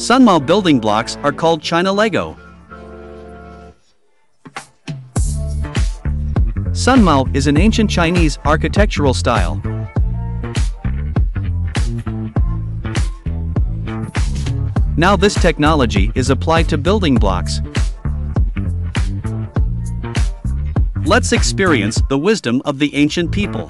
Sunmao building blocks are called China Lego. Sunmao is an ancient Chinese architectural style. Now this technology is applied to building blocks. Let's experience the wisdom of the ancient people.